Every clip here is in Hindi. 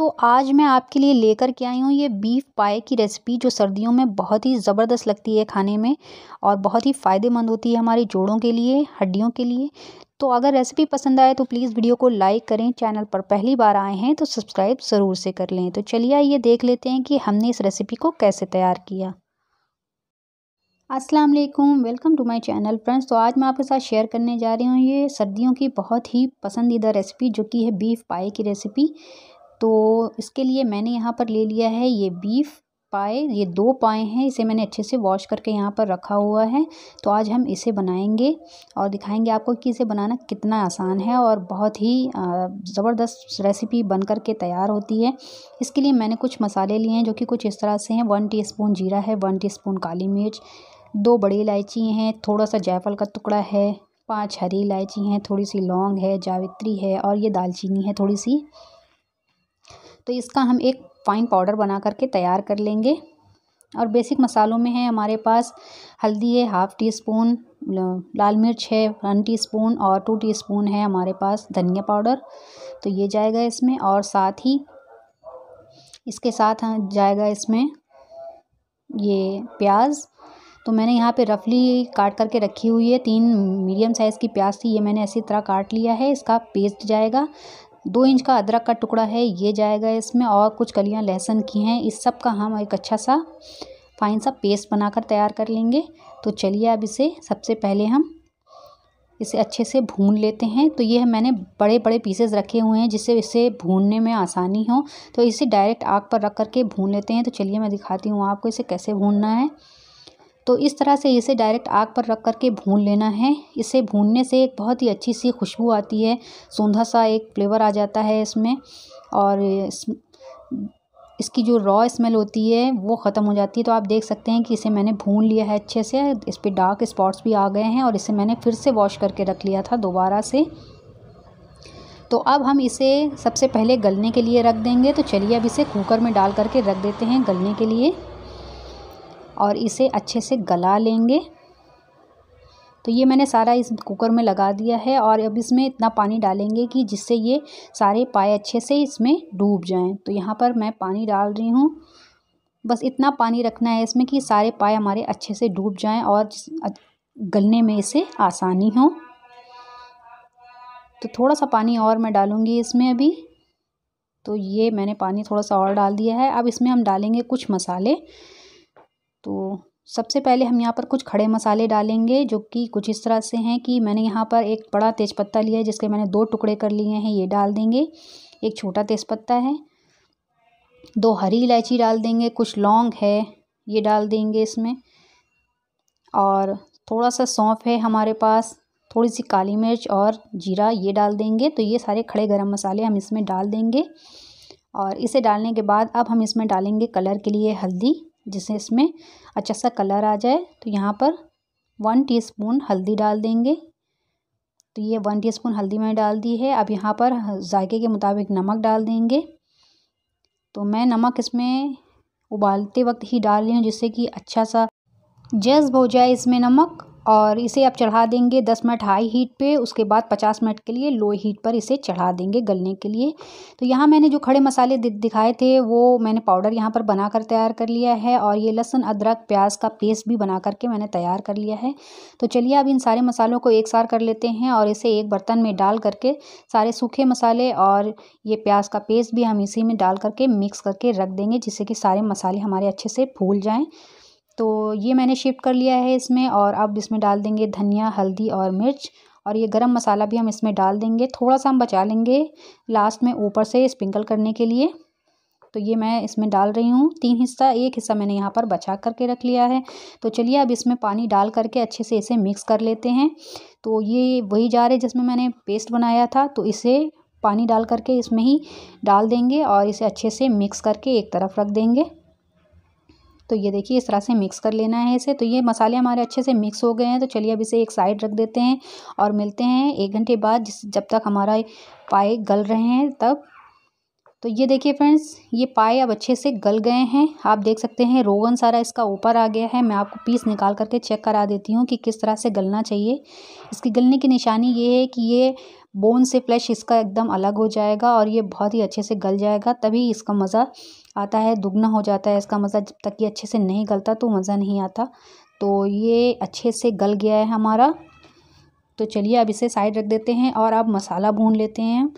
तो आज मैं आपके लिए लेकर के आई हूँ ये बीफ पाए की रेसिपी जो सर्दियों में बहुत ही ज़बरदस्त लगती है खाने में और बहुत ही फ़ायदेमंद होती है हमारी जोड़ों के लिए, हड्डियों के लिए। तो अगर रेसिपी पसंद आए तो प्लीज़ वीडियो को लाइक करें चैनल पर पहली बार आए हैं तो सब्सक्राइब ज़रूर से कर लें। तो चलिए आइए देख लेते हैं कि हमने इस रेसिपी को कैसे तैयार किया। अस्सलाम वालेकुम welcome to my channel friends तो आज मैं आपके साथ शेयर करने जा रही हूँ ये सर्दियों की बहुत ही पसंदीदा रेसिपी जो कि है बीफ पाए की रेसिपी तो इसके लिए मैंने यहाँ पर ले लिया है ये बीफ पाए ये दो पाए हैं, इसे मैंने अच्छे से वॉश करके यहाँ पर रखा हुआ है। तो आज हम इसे बनाएँगे और दिखाएँगे आपको कि इसे बनाना कितना आसान है और बहुत ही ज़बरदस्त रेसिपी बन कर के तैयार होती है। इसके लिए मैंने कुछ मसाले लिए हैं जो कि कुछ इस तरह से हैं। वन टीस्पून जीरा है, वन टीस्पून काली मिर्च, दो बड़ी इलायची हैं थोड़ा सा जायफल का टुकड़ा है, पाँच हरी इलायची हैं थोड़ी सी लौंग है, जावित्री है और ये दालचीनी है थोड़ी सी तो इसका हम एक फ़ाइन पाउडर बना करके तैयार कर लेंगे। और बेसिक मसालों में है हमारे पास हल्दी है हाफ़ टी स्पून लाल मिर्च है वन टी स्पून और टू टी स्पून है हमारे पास धनिया पाउडर तो ये जाएगा इसमें और साथ ही इसके साथ जाएगा इसमें ये प्याज। तो मैंने यहाँ पे रफली काट करके रखी हुई है, तीन मीडियम साइज़ की प्याज थी, ये मैंने ऐसी तरह काट लिया है, इसका पेस्ट जाएगा। दो इंच का अदरक का टुकड़ा है, ये जाएगा इसमें और कुछ कलियाँ, लहसुन की हैं। इस सब का हम एक अच्छा सा फाइन सा पेस्ट बनाकर तैयार कर लेंगे। तो चलिए अब इसे सबसे पहले हम इसे अच्छे से भून लेते हैं। तो ये मैंने बड़े बड़े पीसेस रखे हुए हैं, जिससे इसे भूनने में आसानी हो। तो इसे डायरेक्ट आग पर रख करके भून लेते हैं। तो चलिए मैं दिखाती हूँ आपको इसे कैसे भूनना है। तो इस तरह से इसे डायरेक्ट आग पर रख कर के भून लेना है। इसे भूनने से एक बहुत ही अच्छी सी खुशबू आती है। सूंधा सा एक फ्लेवर आ जाता है इसमें और इस, इसकी जो रॉ स्मेल होती है वो ख़त्म हो जाती है। तो आप देख सकते हैं कि इसे मैंने भून लिया है अच्छे से। इस पर डार्क स्पॉट्स भी आ गए हैं और इसे मैंने फिर से वॉश करके रख लिया था दोबारा से। तो अब हम इसे सबसे पहले गलने के लिए रख देंगे। तो चलिए अब इसे कुकर में डाल करके रख देते हैं गलने के लिए। और इसे अच्छे से गला लेंगे। तो ये मैंने सारा इस कुकर में लगा दिया है और अब इसमें इतना पानी डालेंगे कि जिससे ये सारे पाए अच्छे से इसमें डूब जाएँ। तो यहाँ पर मैं पानी डाल रही हूँ। बस इतना पानी रखना है इसमें कि सारे पाए हमारे अच्छे से डूब जाएँ और गलने में इसे आसानी हो। तो थोड़ा सा पानी और मैं डालूँगी इसमें अभी। तो ये मैंने पानी थोड़ा सा और डाल दिया है। अब इसमें हम डालेंगे कुछ मसाले। तो सबसे पहले हम यहाँ पर कुछ खड़े मसाले डालेंगे, जो कि कुछ इस तरह से हैं कि मैंने यहाँ पर एक बड़ा तेज़पत्ता लिया है, जिसके मैंने दो टुकड़े कर लिए हैं, ये डाल देंगे। एक छोटा तेज़पत्ता है। दो हरी इलायची डाल देंगे, कुछ लौंग है, ये डाल देंगे इसमें। और थोड़ा सा सौंफ है हमारे पास, थोड़ी सी काली मिर्च और जीरा, ये डाल देंगे। तो ये सारे खड़े गरम मसाले हम इसमें डाल देंगे। और इसे डालने के बाद अब हम इसमें डालेंगे कलर के लिए हल्दी। जिससे इसमें अच्छा सा कलर आ जाए। तो यहाँ पर वन टीस्पून हल्दी डाल देंगे। तो ये वन टीस्पून हल्दी मैंने डाल दी है। अब यहाँ पर जायके के मुताबिक नमक डाल देंगे। तो मैं नमक इसमें उबालते वक्त ही डाल रही हूँ जिससे कि अच्छा सा जज्ब हो जाए इसमें नमक। और इसे आप चढ़ा देंगे दस मिनट हाई हीट पे, उसके बाद पचास मिनट के लिए लो हीट पर इसे चढ़ा देंगे गलने के लिए। तो यहाँ मैंने जो खड़े मसाले दिखाए थे, वो मैंने पाउडर यहाँ पर बना कर तैयार कर लिया है और ये लहसुन, अदरक, प्याज का पेस्ट भी बना करके मैंने तैयार कर लिया है। तो चलिए अब इन सारे मसालों को एक सार कर लेते हैं और इसे एक बर्तन में डाल करके सारे सूखे मसाले और ये प्याज का पेस्ट भी हम इसी में डाल करके मिक्स करके रख देंगे, जिससे कि सारे मसाले हमारे अच्छे से फूल जाएँ। तो ये मैंने शिफ्ट कर लिया है इसमें और अब इसमें डाल देंगे धनिया, हल्दी और मिर्च और ये गरम मसाला भी हम इसमें डाल देंगे। थोड़ा सा हम बचा लेंगे लास्ट में ऊपर से स्प्रिंकल करने के लिए। तो ये मैं इसमें डाल रही हूँ। तीन हिस्सा, एक हिस्सा मैंने यहाँ पर बचा करके रख लिया है। तो चलिए अब इसमें पानी डाल करके अच्छे से इसे मिक्स कर लेते हैं। तो ये वही जार है जिसमें मैंने पेस्ट बनाया था। तो इसे पानी डाल करके इसमें ही डाल देंगे और इसे अच्छे से मिक्स करके एक तरफ़ रख देंगे। तो ये देखिए, इस तरह से मिक्स कर लेना है इसे। तो ये मसाले हमारे अच्छे से मिक्स हो गए हैं। तो चलिए अब इसे एक साइड रख देते हैं और मिलते हैं एक घंटे बाद जब तक हमारा पाए गल रहे हैं तब। तो ये देखिए फ्रेंड्स ये पाए अब अच्छे से गल गए हैं। आप देख सकते हैं रोगन सारा इसका ऊपर आ गया है। मैं आपको पीस निकाल करके चेक करा देती हूँ कि किस तरह से गलना चाहिए। इसकी गलने की निशानी ये है कि ये बोन से फ्लैश इसका एकदम अलग हो जाएगा और ये बहुत ही अच्छे से गल जाएगा, तभी इसका मज़ा आता है, दुगना हो जाता है, इसका मज़ा जब तक ये अच्छे से नहीं गलता तो मज़ा नहीं आता। तो ये अच्छे से गल गया है हमारा। तो चलिए अब इसे साइड रख देते हैं और अब मसाला भून लेते हैं।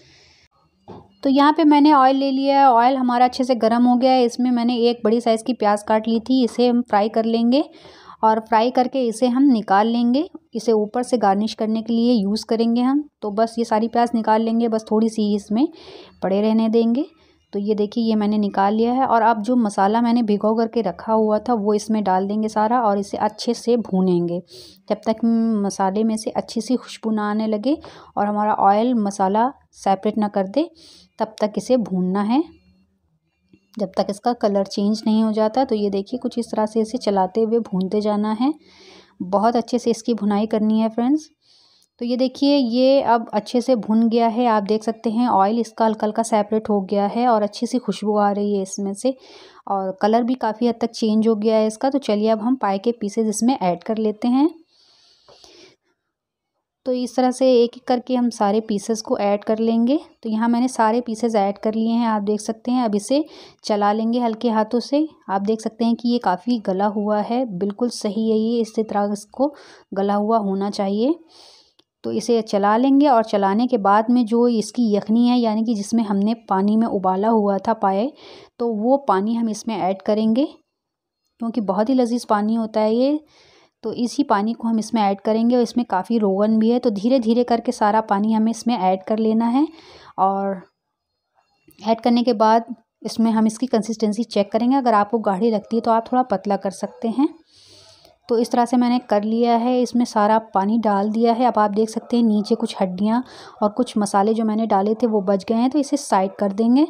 तो यहाँ पे मैंने ऑयल ले लिया है। ऑयल हमारा अच्छे से गर्म हो गया है। इसमें मैंने एक बड़ी साइज़ की प्याज काट ली थी। इसे हम फ्राई कर लेंगे और फ्राई करके इसे हम निकाल लेंगे। इसे ऊपर से गार्निश करने के लिए यूज़ करेंगे हम। तो बस ये सारी प्याज निकाल लेंगे। बस थोड़ी सी इसमें पड़े रहने देंगे। तो ये देखिए, ये मैंने निकाल लिया है और अब जो मसाला मैंने भिगो करके रखा हुआ था, वो इसमें डाल देंगे सारा और इसे अच्छे से भूनेंगे। जब तक मसाले में से अच्छी सी खुशबू ना आने लगे और हमारा ऑयल मसाला सेपरेट ना कर दे, तब तक इसे भूनना है। जब तक इसका कलर चेंज नहीं हो जाता तो ये देखिए, कुछ इस तरह से इसे चलाते हुए भूनते जाना है। बहुत अच्छे से इसकी भुनाई करनी है फ्रेंड्स तो ये देखिए, ये अब अच्छे से भुन गया है। आप देख सकते हैं ऑयल इसका हल्का हल्का सेपरेट हो गया है और अच्छी सी खुशबू आ रही है इसमें से और कलर भी काफ़ी हद तक चेंज हो गया है इसका। तो चलिए अब हम पाए के पीसेज इसमें ऐड कर लेते हैं। तो इस तरह से एक एक करके हम सारे पीसेस को ऐड कर लेंगे। तो यहाँ मैंने सारे पीसेस ऐड कर लिए हैं, आप देख सकते हैं। अब इसे चला लेंगे हल्के हाथों से। आप देख सकते हैं कि ये काफ़ी गला हुआ है। बिल्कुल सही है ये, इसी तरह इसको गला हुआ होना चाहिए। तो इसे चला लेंगे और चलाने के बाद में जो इसकी यखनी है, यानी कि जिसमें हमने पानी में उबाला हुआ था पाए तो वो पानी हम इसमें ऐड करेंगे। क्योंकि बहुत ही लजीज पानी होता है ये तो इसी पानी को हम इसमें ऐड करेंगे और इसमें काफ़ी रोगन भी है तो धीरे धीरे करके सारा पानी हमें इसमें ऐड कर लेना है। और ऐड करने के बाद इसमें हम इसकी कंसिस्टेंसी चेक करेंगे। अगर आपको गाढ़ी लगती है तो आप थोड़ा पतला कर सकते हैं। तो इस तरह से मैंने कर लिया है। इसमें सारा पानी डाल दिया है। अब आप देख सकते हैं, नीचे कुछ हड्डियाँ और कुछ मसाले जो मैंने डाले थे वो बच गए हैं तो इसे साइड कर देंगे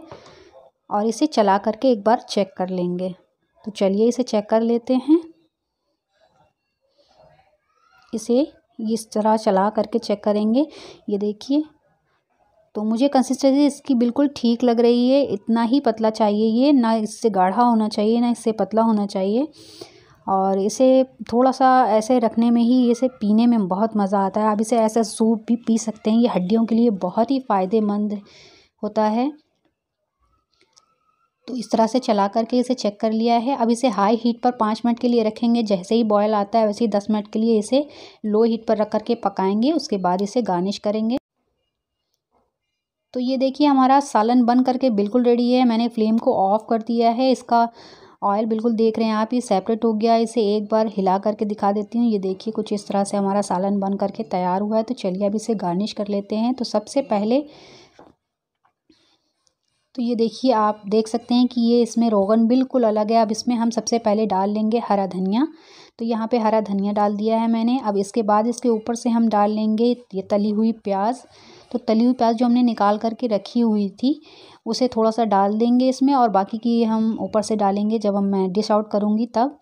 और इसे चला करके एक बार चेक कर लेंगे। तो चलिए इसे चेक कर लेते हैं। इसे इस तरह चला करके चेक करेंगे। ये देखिए तो मुझे कंसिस्टेंसी इसकी बिल्कुल ठीक लग रही है। इतना ही पतला चाहिए ये, ना इससे गाढ़ा होना चाहिए, ना इससे पतला होना चाहिए। और इसे थोड़ा सा ऐसे रखने में ही, इसे पीने में बहुत मज़ा आता है। आप इसे ऐसा सूप भी पी सकते हैं। ये हड्डियों के लिए बहुत ही फ़ायदेमंद होता है। तो इस तरह से चला करके इसे चेक कर लिया है। अब इसे हाई हीट पर पाँच मिनट के लिए रखेंगे। जैसे ही बॉयल आता है, वैसे ही दस मिनट के लिए इसे लो हीट पर रख करके पकाएँगे। उसके बाद इसे गार्निश करेंगे। तो ये देखिए, हमारा सालन बन करके बिल्कुल रेडी है। मैंने फ्लेम को ऑफ़ कर दिया है। इसका ऑयल बिल्कुल देख रहे हैं आप, ये सेपरेट हो गया, इसे एक बार हिला करके दिखा देती हूँ। ये देखिए, कुछ इस तरह से हमारा सालन बन करके तैयार हुआ है। तो चलिए अब इसे गार्निश कर लेते हैं। तो सबसे पहले तो ये देखिए, आप देख सकते हैं कि ये इसमें रोगन बिल्कुल अलग है। अब इसमें हम सबसे पहले डाल लेंगे हरा धनिया। तो यहाँ पे हरा धनिया डाल दिया है मैंने। अब इसके बाद इसके ऊपर से हम डाल लेंगे ये तली हुई प्याज। तो तली हुई प्याज जो हमने निकाल करके रखी हुई थी, उसे थोड़ा सा डाल देंगे इसमें और बाकी की हम ऊपर से डालेंगे जब हम मैं डिश आउट करूँगी तब।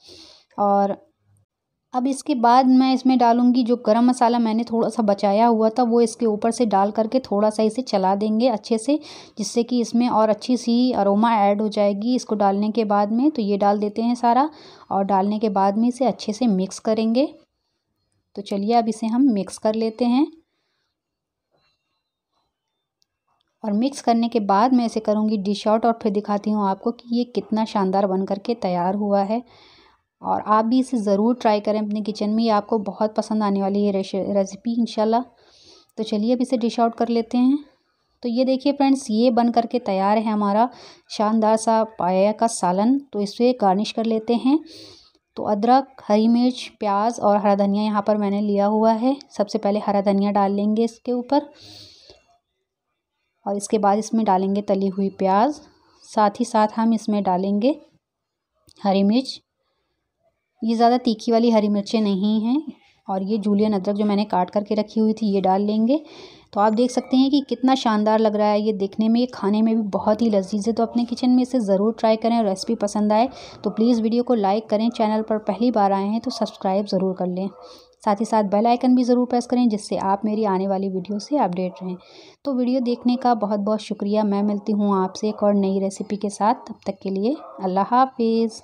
और अब इसके बाद मैं इसमें डालूँगी जो गरम मसाला मैंने थोड़ा सा बचाया हुआ था, वो इसके ऊपर से डाल करके थोड़ा सा इसे चला देंगे अच्छे से, जिससे कि इसमें और अच्छी सी अरोमा ऐड हो जाएगी इसको डालने के बाद में। तो ये डाल देते हैं सारा और डालने के बाद में इसे अच्छे से मिक्स करेंगे। तो चलिए अब इसे हम मिक्स कर लेते हैं। और मिक्स करने के बाद मैं इसे करूँगी डिश आउट और फिर दिखाती हूँ आपको कि ये कितना शानदार बन करके तैयार हुआ है। और आप भी इसे ज़रूर ट्राई करें अपने किचन में, ये आपको बहुत पसंद आने वाली है रेसिपी इंशाल्लाह। तो चलिए अब इसे डिश आउट कर लेते हैं। तो ये देखिए फ्रेंड्स ये बन करके तैयार है हमारा शानदार सा पाया का सालन। तो इसे गार्निश कर लेते हैं। तो अदरक, हरी मिर्च, प्याज और हरा धनिया यहाँ पर मैंने लिया हुआ है। सबसे पहले हरा धनिया डाल लेंगे इसके ऊपर। और इसके बाद इसमें डालेंगे तली हुई प्याज। साथ ही साथ हम इसमें डालेंगे हरी मिर्च। ये ज़्यादा तीखी वाली हरी मिर्चें नहीं हैं और ये जूलियन अदरक जो मैंने काट करके रखी हुई थी, ये डाल लेंगे। तो आप देख सकते हैं कि कितना शानदार लग रहा है ये देखने में। ये खाने में भी बहुत ही लजीज है तो अपने किचन में इसे ज़रूर ट्राई करें और रेसिपी पसंद आए तो प्लीज़ वीडियो को लाइक करें। चैनल पर पहली बार आए हैं तो सब्सक्राइब ज़रूर कर लें। साथ ही साथ बेल आइकन भी ज़रूर प्रेस करें जिससे आप मेरी आने वाली वीडियो से अपडेट रहें। तो वीडियो देखने का बहुत बहुत शुक्रिया। मैं मिलती हूँ आपसे एक और नई रेसिपी के साथ। तब तक के लिए अल्लाह हाफिज़।